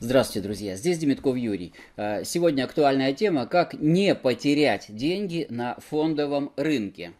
Здравствуйте, друзья! Здесь Демитков Юрий. А, сегодня актуальная тема «Как не потерять деньги на фондовом рынке».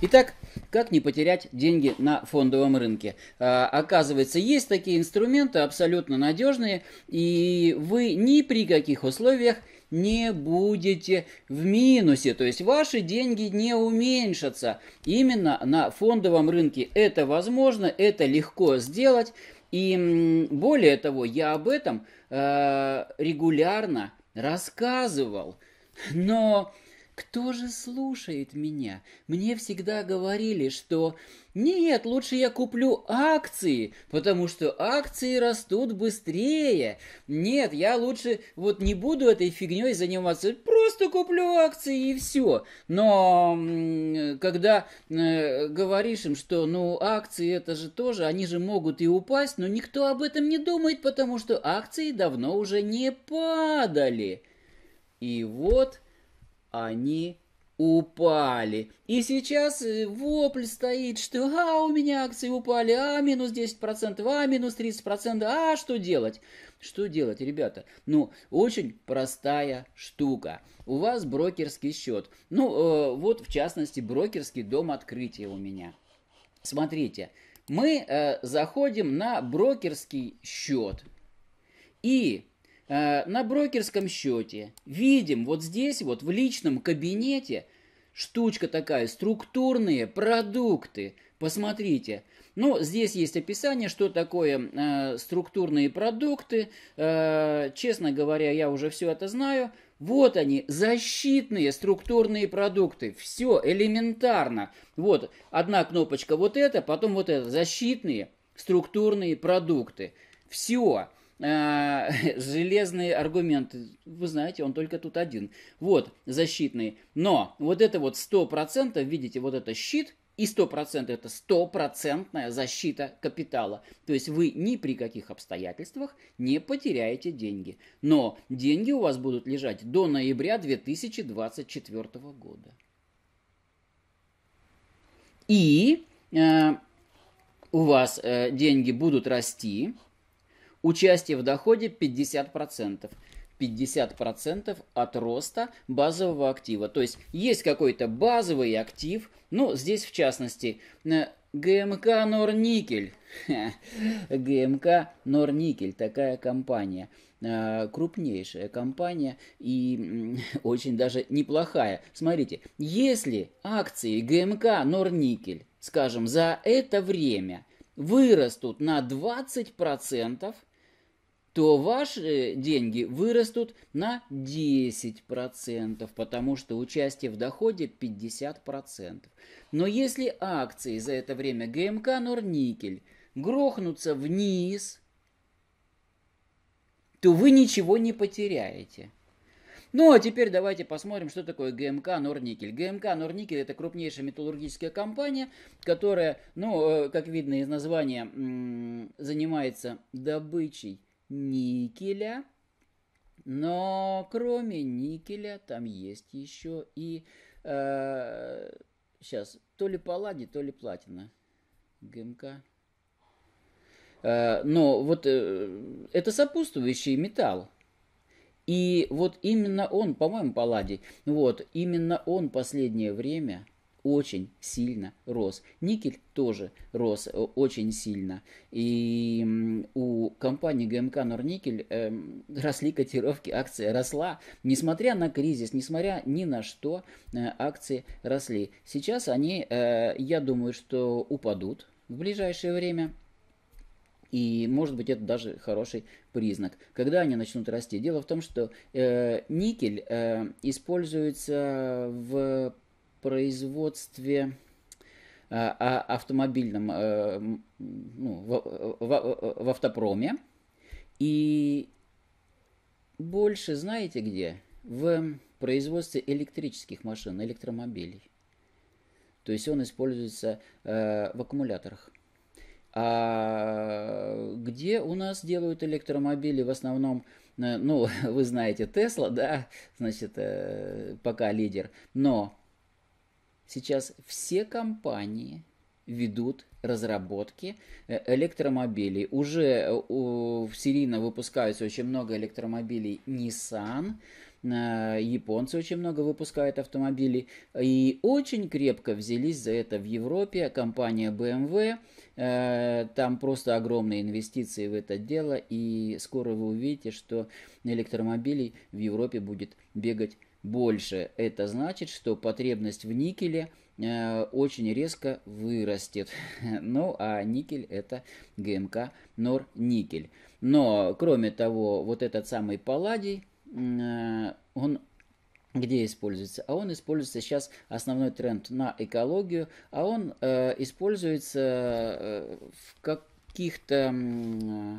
Итак, как не потерять деньги на фондовом рынке? А, оказывается, есть такие инструменты абсолютно надежные, и вы ни при каких условиях не будете в минусе, то есть ваши деньги не уменьшатся. Именно на фондовом рынке это возможно, это легко сделать. И более того, я об этом э, регулярно рассказывал. Но кто же слушает меня? Мне всегда говорили, что нет, лучше я куплю акции, потому что акции растут быстрее. Нет, я лучше вот не буду этой фигней заниматься, просто куплю акции и все. Но когда э, говоришь им, что ну акции это же тоже, они же могут и упасть, но никто об этом не думает, потому что акции давно уже не падали. И вот они упали. И сейчас э, вопль стоит, что а, у меня акции упали, а, минус 10%, а, минус 30%, а, что делать? Что делать, ребята? Ну, очень простая штука. У вас брокерский счет. Ну, э, вот в частности брокерский дом открытия у меня. Смотрите, мы э, заходим на брокерский счет. И на брокерском счете видим вот здесь вот в личном кабинете штучка такая, структурные продукты. Посмотрите. Ну, здесь есть описание, что такое э, структурные продукты. Э, честно говоря, я уже все это знаю. Вот они, защитные структурные продукты. Все элементарно. Вот одна кнопочка вот это, потом вот это. Защитные структурные продукты. Все. Э, железные аргументы. Вы знаете, он только тут один. Вот, защитный. Но вот это вот 100%, видите, вот это щит, и 100% это стопроцентная защита капитала. То есть вы ни при каких обстоятельствах не потеряете деньги. Но деньги у вас будут лежать до ноября 2024 года. И э, у вас э, деньги будут расти, Участие в доходе 50%. 50% от роста базового актива. То есть есть какой-то базовый актив, ну, здесь в частности э, ГМК Норникель. ГМК Норникель, такая компания. Э, крупнейшая компания и очень даже неплохая. Смотрите, если акции ГМК Норникель, скажем, за это время вырастут на 20%, то ваши деньги вырастут на 10%, потому что участие в доходе 50%. Но если акции за это время ГМК Норникель грохнутся вниз, то вы ничего не потеряете. Ну, а теперь давайте посмотрим, что такое ГМК Норникель. ГМК Норникель это крупнейшая металлургическая компания, которая, ну, э, как видно из названия, занимается добычей никеля. Но кроме никеля там есть еще и э, сейчас то ли палладий, то ли платина. ГМК. Э, но вот э, это сопутствующий металл. И вот именно он, по-моему, палладий, вот именно он последнее время очень сильно рос. Никель тоже рос э, очень сильно. И у компании ГМК Норникель э, росли котировки, акция росла. Несмотря на кризис, несмотря ни на что, э, акции росли. Сейчас они, э, я думаю, что упадут в ближайшее время. И может быть это даже хороший признак. Когда они начнут расти? Дело в том, что э, никель э, используется в производстве а, а, автомобильном, э, ну, в, в, в автопроме. И больше знаете где? В производстве электрических машин, электромобилей. То есть он используется э, в аккумуляторах. А где у нас делают электромобили в основном, э, ну, вы знаете, Тесла, да, значит, э, пока лидер, но сейчас все компании ведут разработки э, электромобилей. Уже э, серийно выпускаются очень много электромобилей Nissan, э, японцы очень много выпускают автомобилей и очень крепко взялись за это в Европе. Компания BMW, там просто огромные инвестиции в это дело и скоро вы увидите, что электромобилей в Европе будет бегать больше. Это значит, что потребность в никеле – Э, очень резко вырастет. Ну, а никель это ГМК Нор-никель. Но, кроме того, вот этот самый палладий, э, он где используется? А он используется сейчас основной тренд на экологию, а он э, используется э, в каких-то э,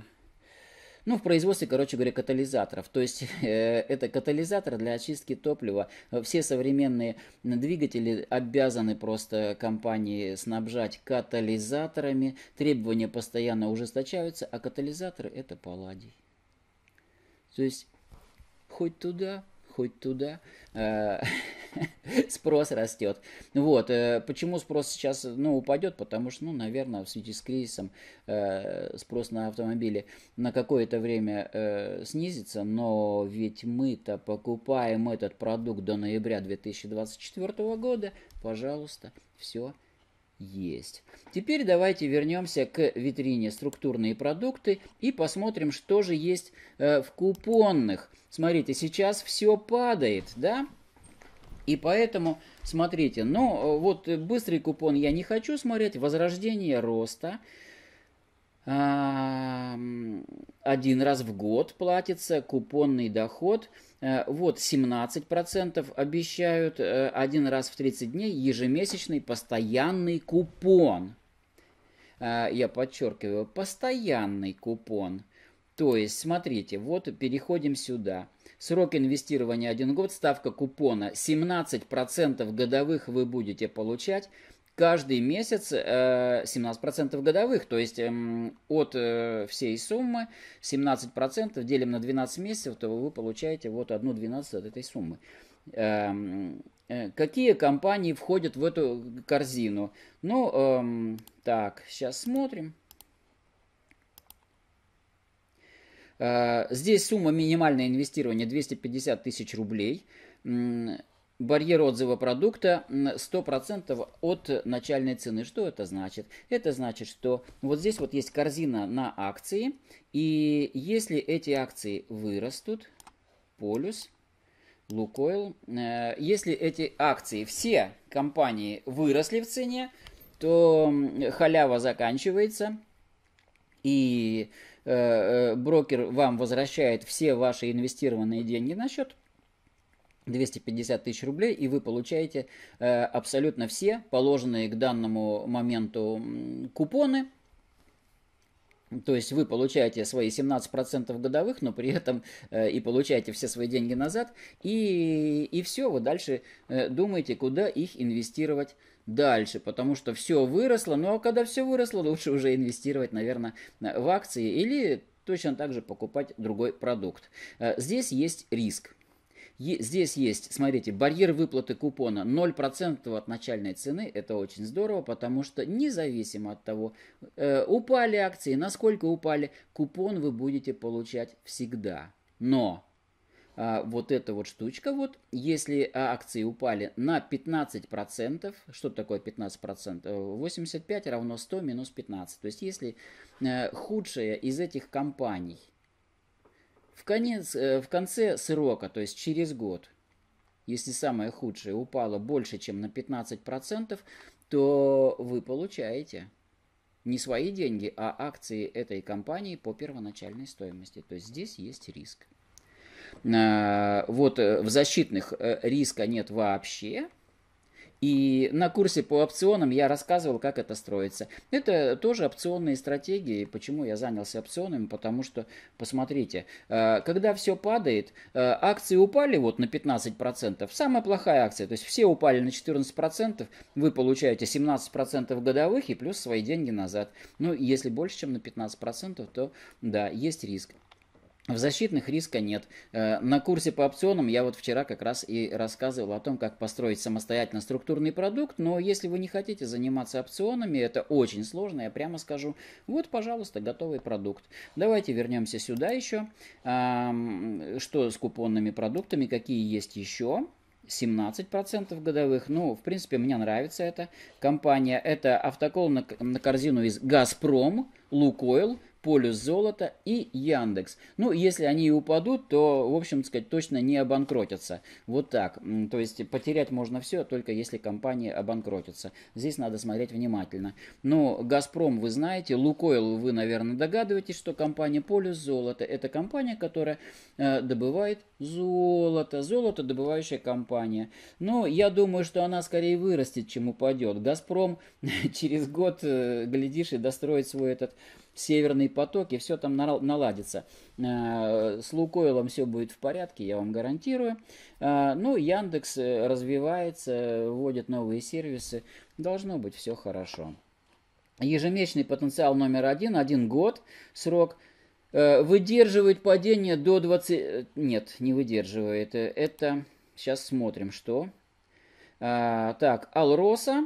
ну, в производстве, короче говоря, катализаторов. То есть э, это катализатор для очистки топлива. Все современные двигатели обязаны просто компании снабжать катализаторами. Требования постоянно ужесточаются, а катализаторы это палладий. То есть хоть туда, хоть туда. Э, спрос растет. Вот, э, почему спрос сейчас, ну, упадет? Потому что, ну, наверное, в связи с кризисом э, спрос на автомобили на какое-то время снизится, но ведь мы-то покупаем этот продукт до ноября 2024 года, пожалуйста, все есть. Теперь давайте вернемся к витрине структурные продукты и посмотрим, что же есть э, в купонных. Смотрите, сейчас все падает, да? И поэтому, смотрите, ну вот быстрый купон я не хочу смотреть, возрождение роста – один раз в год платится купонный доход. Э, вот 17% обещают э, один раз в 30 дней ежемесячный постоянный купон. Э, я подчеркиваю, постоянный купон. То есть, смотрите, вот переходим сюда. Срок инвестирования 1 год, ставка купона 17% годовых вы будете получать каждый месяц 17% э, годовых, то есть эм, от э, всей суммы 17% делим на 12 месяцев, то вы получаете вот одну двенадцатую от этой суммы. Эм, э, какие компании входят в эту корзину? Ну, эм, так, сейчас смотрим. Здесь сумма минимальное инвестирования 250 тысяч рублей барьер отзыва продукта 100% от начальной цены. Что это значит? Это значит, что вот здесь вот есть корзина на акции, и если эти акции вырастут, полюс, Лукойл, э, если эти акции, все компании выросли в цене, то халява заканчивается, и э, э, брокер вам возвращает все ваши инвестированные деньги на счет 250 тысяч рублей, и вы получаете э, абсолютно все положенные к данному моменту купоны. То есть вы получаете свои 17% годовых, но при этом э, и получаете все свои деньги назад, и, и все, вы дальше э, думаете, куда их инвестировать дальше, потому что все выросло, ну а когда все выросло, лучше уже инвестировать, наверное, в акции или точно так же покупать другой продукт. Э, здесь есть риск. Здесь есть, смотрите, барьер выплаты купона 0% от начальной цены. Это очень здорово, потому что независимо от того, э, упали акции, насколько упали, купон вы будете получать всегда. Но а, вот эта вот штучка, вот, если акции упали на 15%, что такое 15%? 85 равно 100 минус 15. То есть, если э, худшая из этих компаний – в, конец, э, в конце срока, то есть через год, если самое худшее упало больше, чем на 15%, то вы получаете не свои деньги, а акции этой компании по первоначальной стоимости. То есть здесь есть риск. А, вот э, в защитных э, риска нет вообще, и на курсе по опционам я рассказывал, как это строится. Это тоже опционные стратегии. Почему я занялся опционами? Потому что, посмотрите, э, когда все падает, э, акции упали вот на 15%, самая плохая акция, то есть все упали на 14%, вы получаете 17% годовых и плюс свои деньги назад. Ну, если больше, чем на 15%, то да, есть риск. В защитных риска нет. Э, на курсе по опционам я вот вчера как раз и рассказывал о том, как построить самостоятельно структурный продукт, но если вы не хотите заниматься опционами, это очень сложно, я прямо скажу. Вот, пожалуйста, готовый продукт. Давайте вернемся сюда еще. Что с купонными продуктами, какие есть еще? 17% годовых. Ну, в принципе, мне нравится эта компания. Это автокол на, на корзину из «Газпром», «Лукойл», Полюс золота и Яндекс. Ну, если они и упадут, то, в общем сказать, точно не обанкротятся. Вот так. То есть потерять можно все, только если компания обанкротится. Здесь надо смотреть внимательно. Но Газпром вы знаете, Лукойл вы, наверное, догадываетесь, что компания Полюс золота это компания, которая э, добывает золото. Золото добывающая компания. Но я думаю, что она скорее вырастет, чем упадет. Газпром через год, э, глядишь, и достроит свой этот Северный поток, и все там наладится. Э, с Лукойлом все будет в порядке, я вам гарантирую. Э, ну, Яндекс э, развивается, вводит новые сервисы. Должно быть все хорошо. Ежемесячный потенциал номер один, один год, срок – выдерживает падение до 20... Нет, не выдерживает. Это... Сейчас смотрим, что. так, Алроса,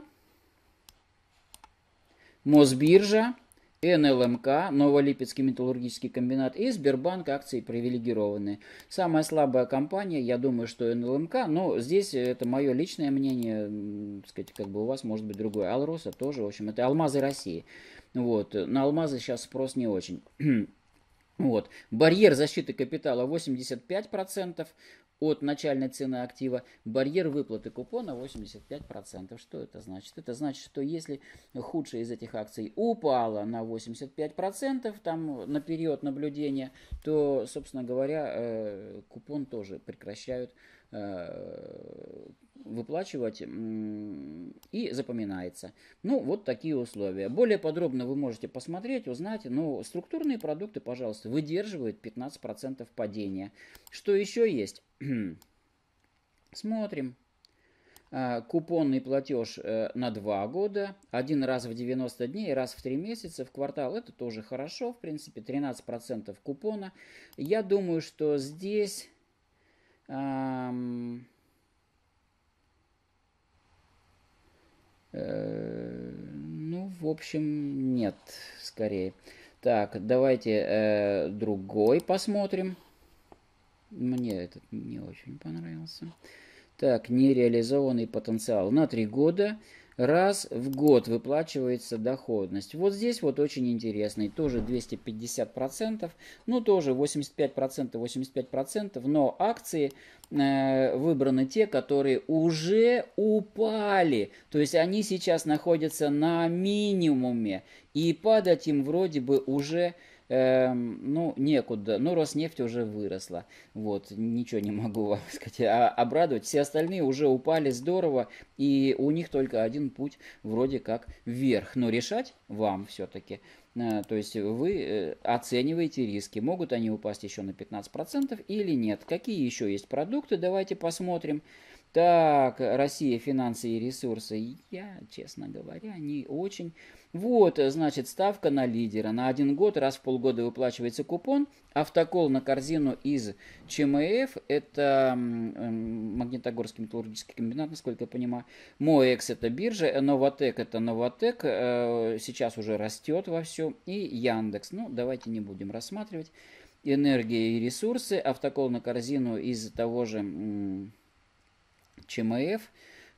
Мосбиржа, НЛМК, Новолипецкий металлургический комбинат и Сбербанк акции привилегированные. Самая слабая компания, я думаю, что НЛМК, но здесь это мое личное мнение, сказать, как бы у вас может быть другое. Алроса тоже, в общем, это алмазы России. Вот, на алмазы сейчас спрос не очень. Вот. Барьер защиты капитала 85%, от начальной цены актива, барьер выплаты купона 85%. Что это значит? Это значит, что если худшая из этих акций упала на 85% там, на период наблюдения, то, собственно говоря, э, купон тоже прекращают э, выплачивать и запоминается. Ну, вот такие условия. Более подробно вы можете посмотреть, узнать. Но структурные продукты, пожалуйста, выдерживают 15% падения. Что еще есть? Смотрим. А, купонный платеж э, на 2 года, один раз в 90 дней, раз в 3 месяца, в квартал. Это тоже хорошо, в принципе, 13% купона. Я думаю, что здесь... ну, в общем, нет, скорее. Так, давайте э, другой посмотрим. Мне этот не очень понравился. Так, нереализованный потенциал. На три года раз в год выплачивается доходность. Вот здесь вот очень интересный, тоже 250%, ну тоже 85%, 85%, но акции э, выбраны те, которые уже упали, то есть они сейчас находятся на минимуме, и падать им вроде бы уже Эм, ну, некуда. Ну, Роснефть уже выросла. Вот, ничего не могу вам сказать. А обрадовать. Все остальные уже упали здорово, и у них только один путь вроде как вверх. Но решать вам все-таки. Э, то есть вы э, оцениваете риски. Могут они упасть еще на 15% или нет. Какие еще есть продукты? Давайте посмотрим. Так, Россия, финансы и ресурсы. Я, честно говоря, не очень вот, э, значит, ставка на лидера. На один год, раз в полгода выплачивается купон. Автокол на корзину из ЧМФ, это Магнитогорский металлургический комбинат, насколько я понимаю. МОЭКС это биржа, Новотек это Новотек, э, сейчас уже растет во всем. И Яндекс. Ну, давайте не будем рассматривать. Энергия и ресурсы. Автокол на корзину из того же ЧМФ.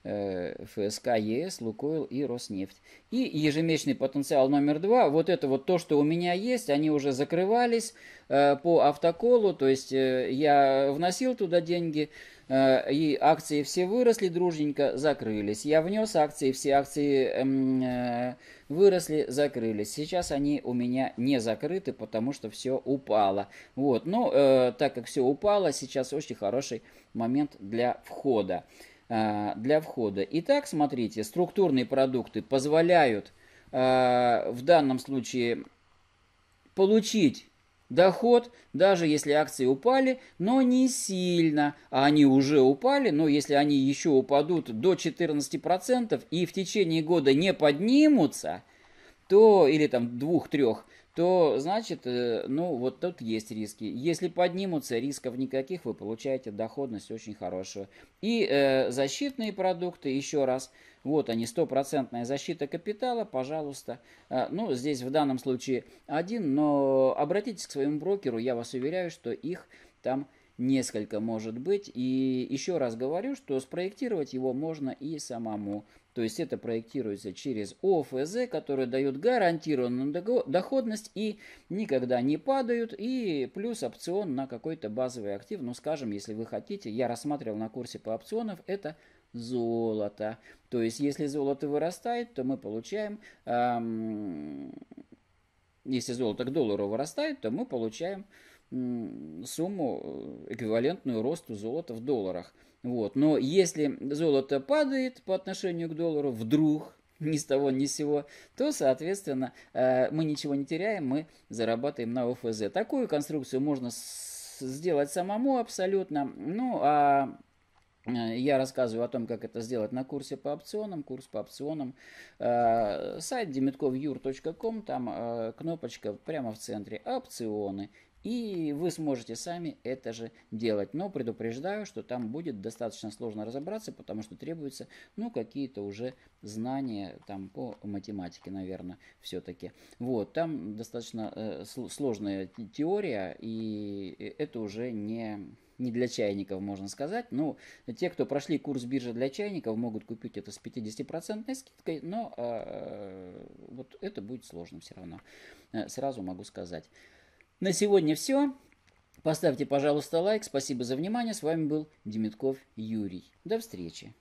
Э, ФСК, ЕС, Лукойл и Роснефть. И ежемесячный потенциал номер два, вот это вот то, что у меня есть, они уже закрывались э, по автоколу, то есть э, я вносил туда деньги, и акции все выросли дружненько, закрылись. Я внес акции, все акции эм, выросли, закрылись. Сейчас они у меня не закрыты, потому что все упало. Вот, но э, так как все упало, сейчас очень хороший момент для входа. А, для входа. Итак, смотрите, структурные продукты позволяют а, в данном случае получить доход, даже если акции упали, но не сильно. А они уже упали, но если они еще упадут до 14% и в течение года не поднимутся, то или там двух-трех, то значит, э, ну вот тут есть риски. Если поднимутся, рисков никаких, вы получаете доходность очень хорошую. И э, защитные продукты, еще раз, вот они, стопроцентная защита капитала, пожалуйста. Э, ну, здесь в данном случае один, но обратитесь к своему брокеру, я вас уверяю, что их там несколько может быть. И еще раз говорю, что спроектировать его можно и самому. То есть это проектируется через ОФЗ, который дает гарантированную доходность и никогда не падают. И плюс опцион на какой-то базовый актив. Ну, скажем, если вы хотите, я рассматривал на курсе по опционов, это золото. То есть, если золото вырастает, то мы получаем, эм, если золото к доллару вырастает, то мы получаем сумму э, эквивалентную росту золота в долларах. Вот. Но если золото падает по отношению к доллару вдруг, ни с того ни с сего, то, соответственно, э, мы ничего не теряем, мы зарабатываем на ОФЗ. Такую конструкцию можно сделать самому абсолютно. Ну, а э, я рассказываю о том, как это сделать на курсе по опционам, курс по опционам. Сайт demetkovyur.com, там кнопочка прямо в центре «Опционы». И вы сможете сами это же делать. Но предупреждаю, что там будет достаточно сложно разобраться, потому что требуются ну, какие-то уже знания там, по математике, наверное, все-таки. Вот, там достаточно э, сложная теория, и это уже не не для чайников, можно сказать. Ну, те, кто прошли курс биржи для чайников, могут купить это с 50% скидкой, но э, вот это будет сложно все равно. Э, сразу могу сказать. На сегодня все. Поставьте, пожалуйста, лайк. Спасибо за внимание. С вами был Демитков Юрий. До встречи.